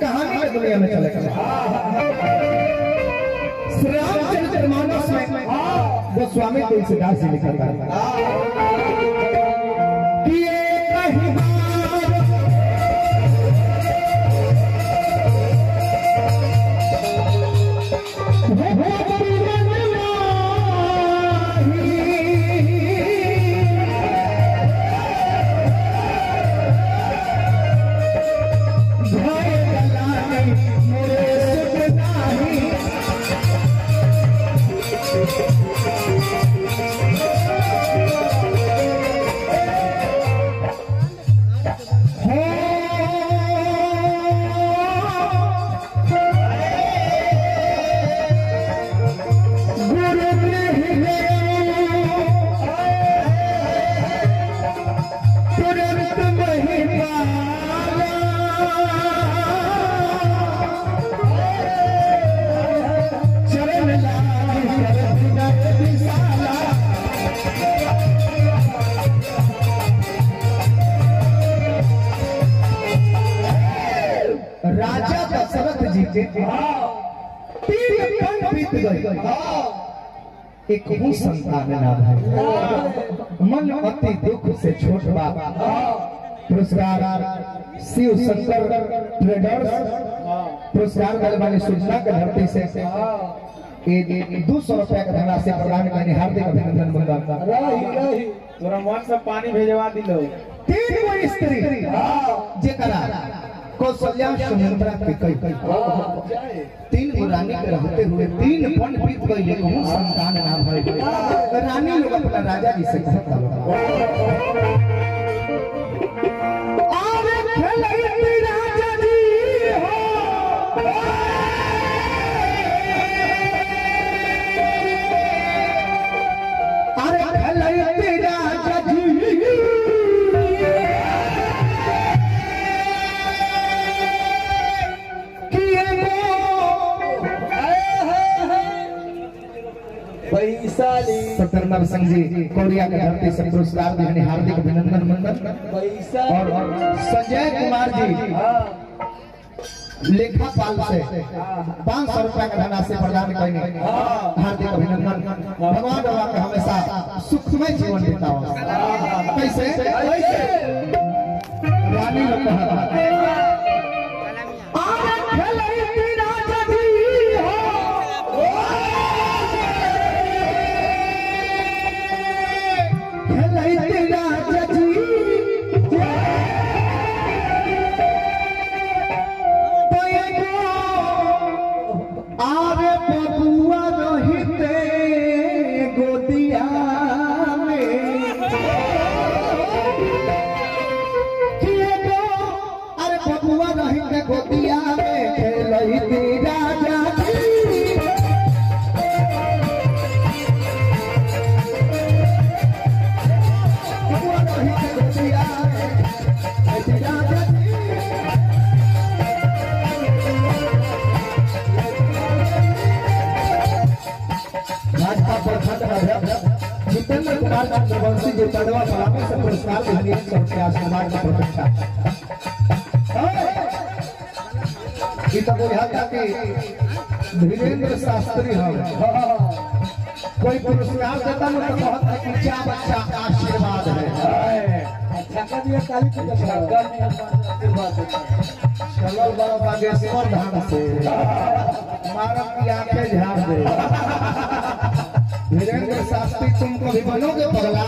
कहानी दुनिया में चले गए श्री रामचरित्र मानस में गोस्वामी तुलसीदास जी लिखा था। तीन बीत एक ही संतान ना भाई मन अति दुख से छोट बा पुरस्कार शिव शंकर ट्रेडर्स पुरस्कार सूचना के धरती से। दो सौ रुपया का धनराशि प्रदान करने हार्दिक अभिनंदन तोरा मन से पानी भेजवा दिलो। तीन गो स्त्री। जेकरा कौशल्या सुमित्रा के कई कई तीन गो रानी के रहते हुए तीन पंडित बीत गई कहूँ संतान ना भाई? रानी लोग अपना राजा जी से कहता ली सत्येंद्र सिंह जी कोरिया के धरती से पुरस्कार देने हार्दिक अभिनंदन मंडल और संजय कुमार जी हाँ लेखापाल से पाँच सौ रुपया का धनराशि प्रदान करने हार्दिक अभिनंदन। भगवान बाबा का हमेशा सुखमय जीवन बिताओ। कैसे? रानी लोग आशीर्वाद की प्रतीक्षा ये तो बुझाता कि धीरेन्द्र शास्त्री हम कोई पुरस्कार देता ना बहुत क्या बच्चा आशीर्वाद है अच्छा दिया काली आशीर्वाद बड़ा से की आँखें झाड़ दे शास्त्री तुमको भी बनोगे पगला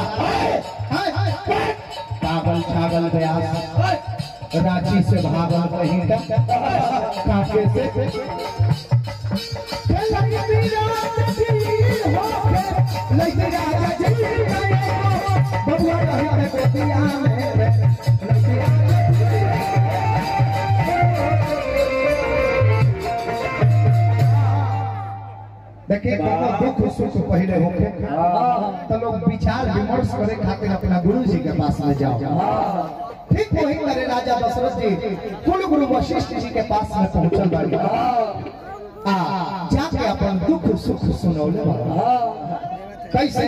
हाय, हाय। छागल ब्यास रांची से भागल कहीं का। कांके से। बबुआ रही देखिए कोनो दुख सुख पहले होखे तो लोग विचार विमर्श करे खातिर अपना गुरु जी के पास में जाओ। ठीक वही तरह राजा दशरथ जी कुल गुरु वशिष्ठ जी के पास में पहुंचल बाड़ी आ जाके अपन दुख सुख सुनौले बाड़ी कैसे?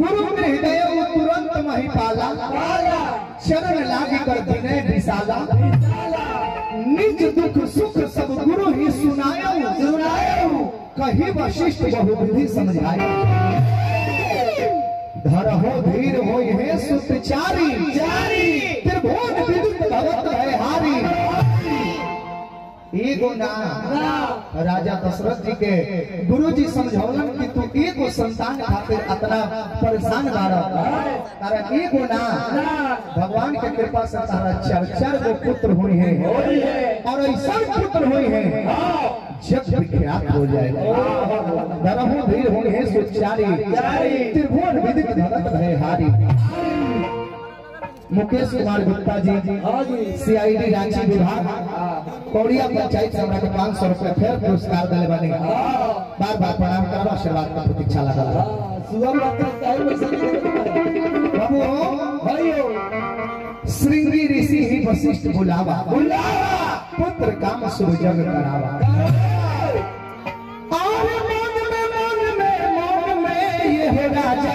गुरु हृदय तुरंत मही पाला चरण लागी कर दिने विशाला। निज दुख सुख सब गुरु ही सुनायो। सुनायो। कही वशिष्ठ बहुविधि समझायो। धरहो धीर हो यह सुतचारी चारी। त्रिभुवन विद्युत भगत है एगो ना राजा दशरथ जी के, गुरु जी समझौलन कि तू एगो संतान खातिर इतना परेशान बारा एगो ना। भगवान के कृपा से तारा चार चार गो पुत्र हुई है। और ऐसा पुत्र हुए हैं जग विख्यात हो जाएगा धरहु धीर हुए हैं सुचारी त्रिभुवन विदित भगत है हारी। मुकेश कुमार गुप्ता जी सीआईडी रांची विभाग कौड़िया पंचायत से हमरा पाँच सौ रुपया फिर पुरस्कार दिले बने बार बार प्रणाम करो आशीर्वाद का प्रतीक्षा लगा श्रृंगी ऋषि ही वशिष्ठ बुलावा। बुलावा पुत्र काम सुरजग करावा। और मन में मन में मन में ये राजा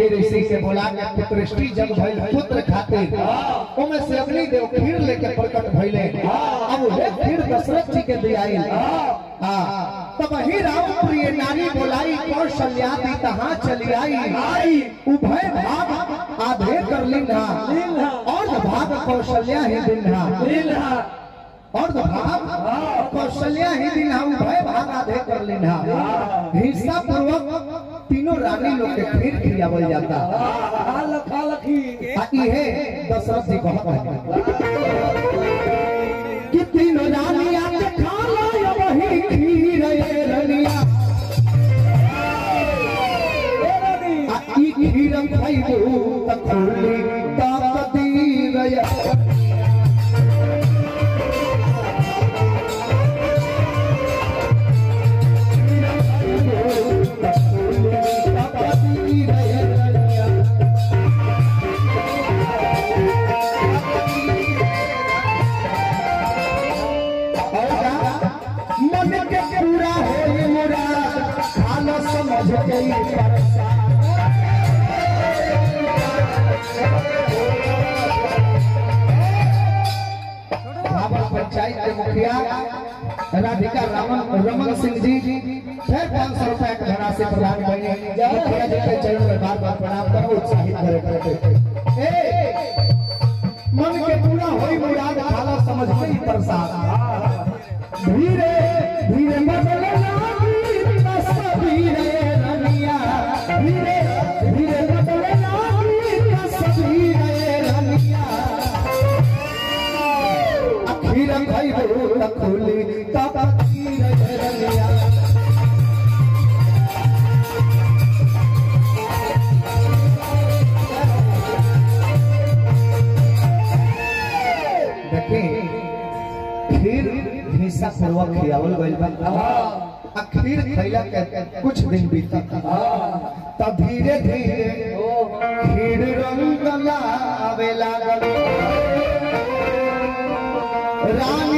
श्रृंगी ऋषि से बोला के पुत्रष्टि जब भइल पुत्र खातिर। ओमे से अग्नि देव खीर लेके प्रकट भइले। अब हे खीर दशरथ जी के दियाई। हाँ। तब ही राम प्रिय नारी बोलाई कौशल्या दी तहां चली आई। उभय भाग आधे कर लिन्हा। और भाग कौशल्या ही दिन्हा। और भाग कौशल्या ही दिन्हा उभय भाग आधे कर लिन्हा हिस्सा पूर्वक तीनों रानी लोग के खीर खियावल जाता। आ इहे दशरथ जी कहत है। कि तीनों रानी आके खा लो वही खीर ये रनिया। ई खीर खाइबू त खोली फिर पाँच सौ रुपया के प्रदान करेंगे। चरण में बार बार प्रणाम करो उत्साहित करे। खीर खइला के कुछ दिन बीता तब धीरे धीरे खीर रंग लावे लागल। रानी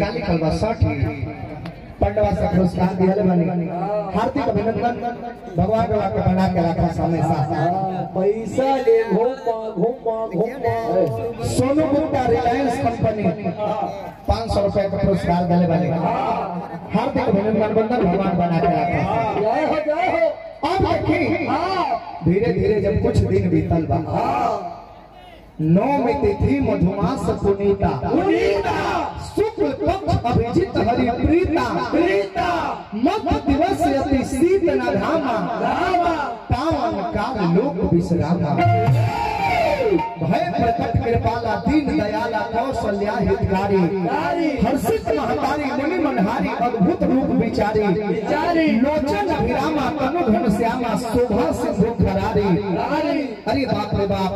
काली साठी पंडवा से पुरस्कार दिहले बानी। हार्दिक अभिनंदन भगवान के वाक्य बना के रखा हमेशा पैसा ले घूम घूम घूम। सोनू गुप्ता रिलायंस कंपनी पाँच सौ रुपए का पुरस्कार दिले बानी। हार्दिक अभिनंदन बंदन भगवान बना के रखा जय हो हो। अब धीरे धीरे जब कुछ दिन बीतल बा नौमी तिथि मधुमास पुनीता। पुनीता। शुक्ल पक्ष अभिजित हरि प्रीता। प्रीता मत दिवस अति शीत न धामा। धामा पावन काल लोक विश्रामा भय प्रकट कृपाला दीन दयाला कौशल्या हितकारी। हर्षित महतारी मुनि मनहारी अद्भुत रूप विचारी। लोचन अभिरामा तनु घन श्यामा शोभा सिंधु खरारी। अरे बाप रे बाप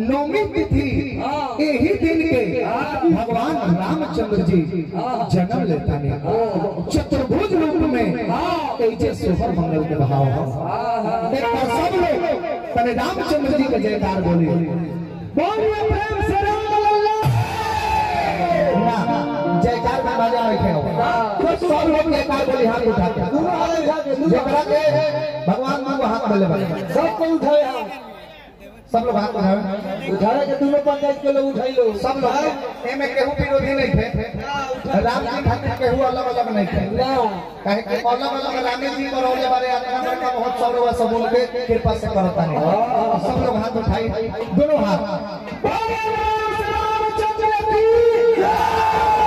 नौमी तिथि हाँ। यही दिन के भगवान रामचंद्र जी जन्म लेता ने चतुर्भुज रूप में हाँ। सोहर मंगल के भाव एक तने रामचंद्र जी का जयकार बोले। बोलिए प्रेम से राम लल्ला। ना जयकार में मज़ा रखे हो। तो सब लोग जयकार बोले हाथ उठा के दूर आगे जाके दूर जेकरा के भगवान को हाथ बोले सबको उठाए हाँ। सब लोग हाथ उठाए उठाए के दोनों पंचायत के लोग उठाई लो। सब लोग एमे केहू विरोधी नहीं थे। राम जी खातिर केहू अलग अलग नहीं थे। काहे कि अलग अलग रामे जी करौले बारे अपना बड़का बहुत सब लोग सब उनके कृपा से करता है। सब लोग हाथ उठाई। दोनों हाथ। बोलो रामचंद्र की जय!